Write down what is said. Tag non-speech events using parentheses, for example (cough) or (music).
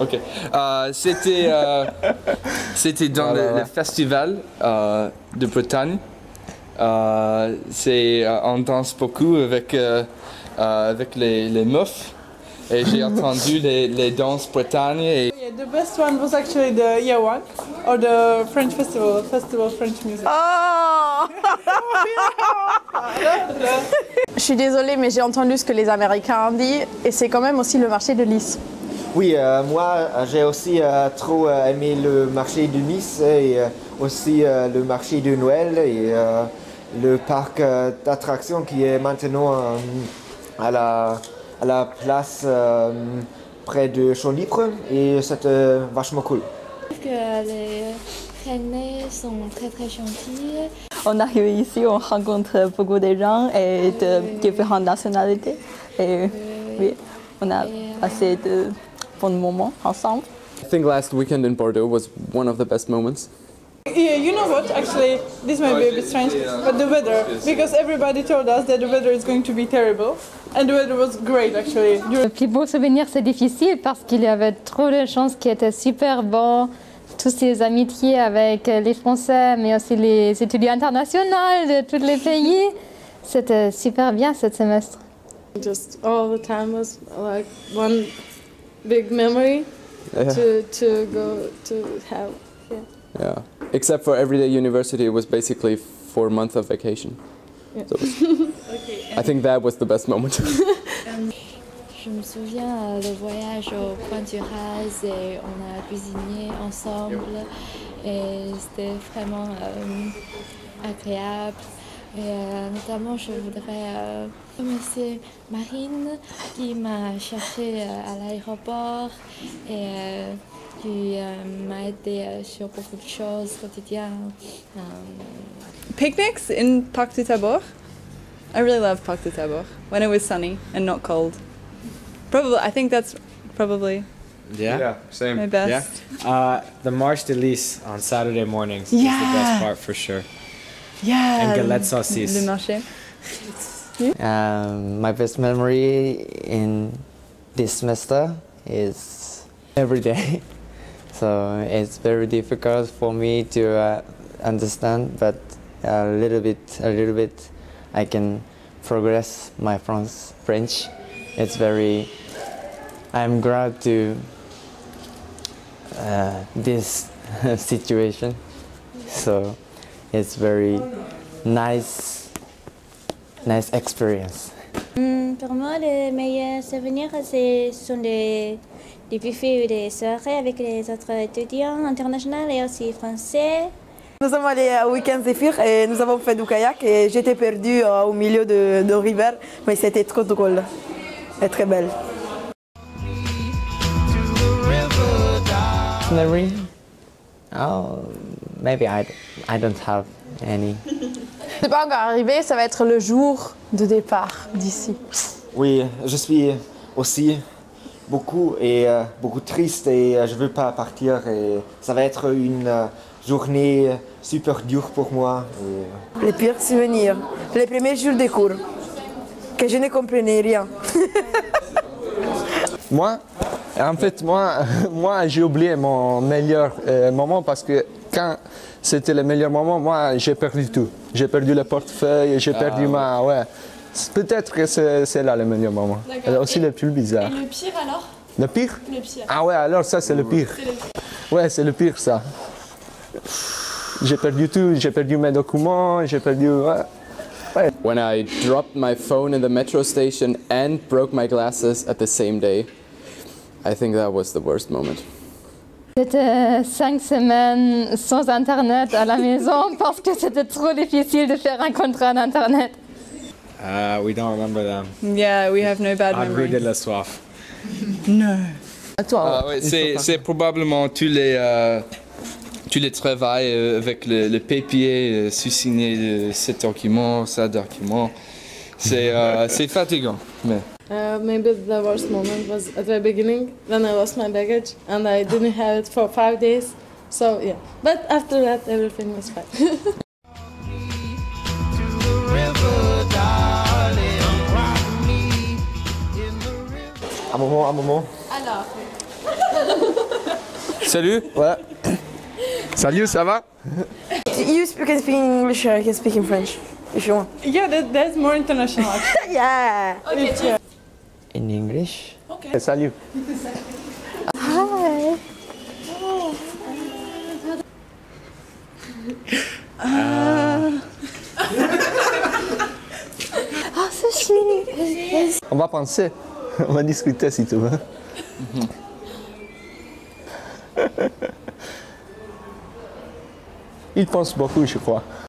Ok. Euh, c'était, euh, (laughs) c'était dans Ouais, le, le festival euh, de Bretagne. Euh, c'est, euh, on danse beaucoup avec, euh, euh, avec les, les meufs. Et j'ai (laughs) entendu les, les danses Bretagne et Yeah, the best one was actually the year one or the French festival, festival of French music. Oh (laughs) Je suis désolée, mais j'ai entendu ce que les Américains ont dit, et c'est quand même aussi le marché de Nice. Oui, euh, moi euh, j'ai aussi euh, trop aimé le marché de Nice et euh, aussi euh, le marché de Noël et euh, le parc euh, d'attractions qui est maintenant euh, à, la, à la place euh, près de Champ Libre et c'était vachement cool. Je trouve que les Rennais sont très très gentils. On arrive ici, on rencontre beaucoup de gens et de différentes nationalités. Et oui, on a passé de bons moments ensemble. I think last weekend in Bordeaux was one of the best moments. Yeah, you know what? Actually, this might be a bit strange, but the weather, because everybody told us that the weather is going to be terrible, and the weather was great actually. Le plus beau souvenir, c'est difficile parce qu'il y avait trop de choses qui étaient super bon. Toutes ces amitiés avec les Français, mais aussi les étudiants internationaux de tous les pays. C'était super bien ce semestre. Just all the time was like one big memory Yeah. to to go to have. Yeah. Yeah. Except for Everyday University, it was basically four months of vacation. Yeah. So it was- (laughs) I think that was the best moment. (laughs) Um, je me souviens euh, le voyage au Point du Raz et on a cuisiné ensemble et c'était vraiment euh, agréable. Et euh, notamment, je voudrais euh, remercier Marine qui m'a cherché euh, à l'aéroport et euh, qui euh, m'a aidé euh, sur beaucoup de choses quotidiennes. Euh, Picnics in Parc du Tabor. I really love Parc du Tabor when it was sunny and not cold. Probably, I think that's probably Yeah, same. my best. Yeah. Uh, the Marche de Lys on Saturday mornings is the best part for sure. Yeah. And galette saucisse. Le marché. Um, my best memory in this semester is every day. (laughs) so it's very difficult for me to uh, understand, but a little bit, a little bit, I can progress my France French. It's very. I'm glad to uh, this (laughs) situation. So it's very nice, nice experience. Hmm, pour moi, le meilleur souvenir, c'est- ce sont des, des buffets ou des soirées avec les autres étudiants internationaux et aussi français. Nous sommes allés au week-end Zéphyr et nous avons fait du kayak et j'étais perdue euh, au milieu de, de river, mais c'était trop drôle et très belle. Memory? Oh, maybe I, I don't have any. (laughs) C'est pas encore arrivé, ça va être le jour de départ d'ici. Oui, je suis aussi beaucoup et euh, beaucoup triste et euh, je veux pas partir et ça va être une euh, journée super dure pour moi. et- Les pires souvenirs, les premiers jours de cours, que je ne comprenais rien. (laughs) Moi, en fait, moi, (laughs) moi j'ai oublié mon meilleur euh, moment parce que quand c'était le meilleur moment, moi, j'ai perdu tout. J'ai perdu le portefeuille, j'ai Ah, perdu ma... Ouais. Peut-être que c'est là le meilleur moment. D'accord. Et aussi le plus bizarre. Et le pire alors? Le pire? Le pire. Ah ouais, alors ça, c'est le pire. C'est le pire. Ouais, c'est le pire, ça. J'ai perdu tout. J'ai perdu mes documents, j'ai perdu... Ouais. Ouais. when I dropped my phone in the metro station and broke my glasses at the same day, I think that was the worst moment. C'était cinq semaines sans Internet à la maison (laughs) parce que c'était trop difficile de faire un contrat d'Internet. Uh, we don't remember them. Yeah, we have no bad memories. de la soif. No. Ah ouais, c'est, probablement tous les, euh, tous les travails euh, avec le, le papier, euh, sous-signer de ce document, ce document. C'est, euh, c'est fatigant. Mais... Uh, maybe the worst moment was at the beginning when I lost my baggage and I didn't have it for five days. So yeah, but after that everything was fine. Un moment, un moment. Alors. Salut. Ouais. Salut, ça va You speak, can speak in English, I can speak in French, if you want. Yeah, that, that's more international. Actually. (laughs) yeah. Okay. English? Okay. Salut. Hi. Uh, Ah, sushi. On va penser. On va discuter si tu veux. Il pense beaucoup, je crois.